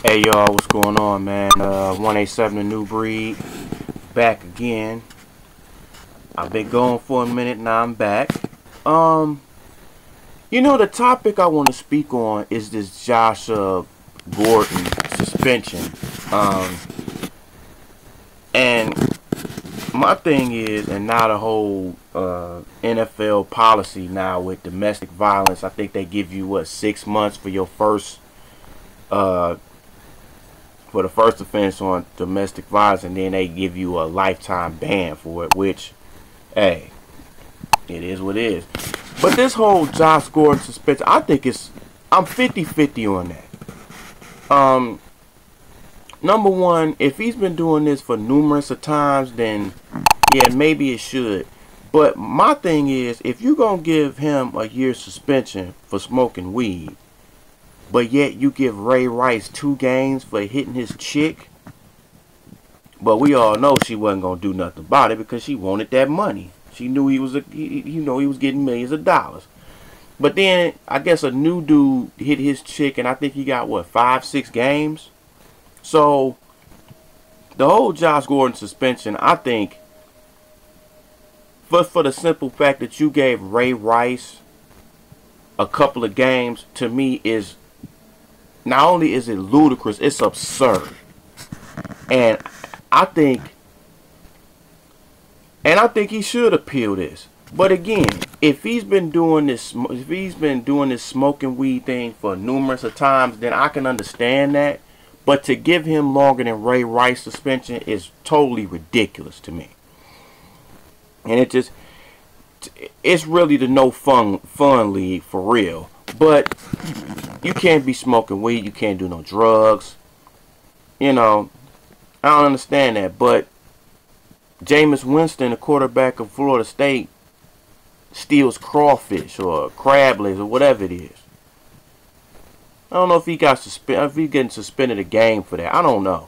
Hey y'all, what's going on, man? Uh, 187 The New Breed, back again. I've been going for a minute, now I'm back. Um, you know, the topic I want to speak on is this Josh uh, Gordon suspension. Um, and my thing is, and now the whole uh, NFL policy now with domestic violence, I think they give you, what, six months for your first uh, for the first offense on domestic violence, and then they give you a lifetime ban for it, which, hey, it is what it is. But this whole Josh Gordon suspension, I think it's, I'm 50-50 on that. Um, number one, if he's been doing this for numerous of times, then, yeah, maybe it should. But my thing is, if you're going to give him a year suspension for smoking weed, but yet you give Ray Rice two games for hitting his chick. But we all know she wasn't gonna do nothing about it because she wanted that money. She knew he was a, he, you know, he was getting millions of dollars. But then I guess a new dude hit his chick, and I think he got what five, six games. So the whole Josh Gordon suspension, I think, for for the simple fact that you gave Ray Rice a couple of games, to me is not only is it ludicrous, it's absurd. And I think and I think he should appeal this. But again, if he's been doing this if he's been doing this smoking weed thing for numerous of times, then I can understand that. But to give him longer than Ray Rice suspension is totally ridiculous to me. And it just it's really the no fun fun league for real. But you can't be smoking weed. You can't do no drugs. You know, I don't understand that. But Jameis Winston, the quarterback of Florida State, steals crawfish or crab legs or whatever it is. I don't know if he got suspended, if he getting suspended a game for that. I don't know.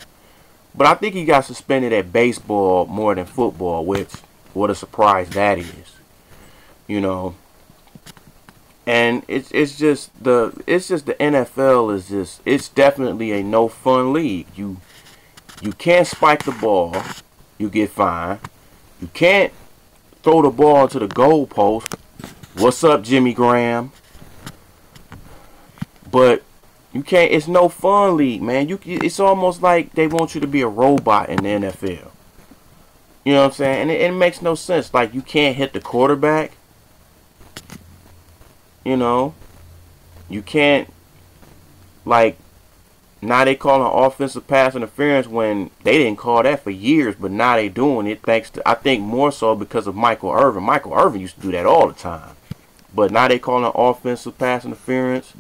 But I think he got suspended at baseball more than football, which, what a surprise that is. You know, and it's it's just the it's just the NFL is just it's definitely a no fun league. You you can't spike the ball, you get fined. You can't throw the ball to the goal post. What's up, Jimmy Graham? But you can't. It's no fun league, man. You it's almost like they want you to be a robot in the NFL. You know what I'm saying? And it, it makes no sense. Like you can't hit the quarterback you know, you can't like now they call an offensive pass interference when they didn't call that for years, but now they doing it thanks to I think more so because of Michael Irvin. Michael Irvin used to do that all the time. But now they call an offensive pass interference.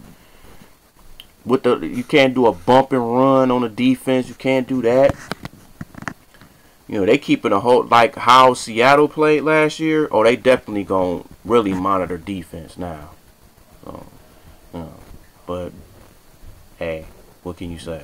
With the you can't do a bump and run on the defense. You can't do that. You know, they keeping a whole like how Seattle played last year. Oh, they definitely gonna really monitor defense now. So, you know, but hey, what can you say?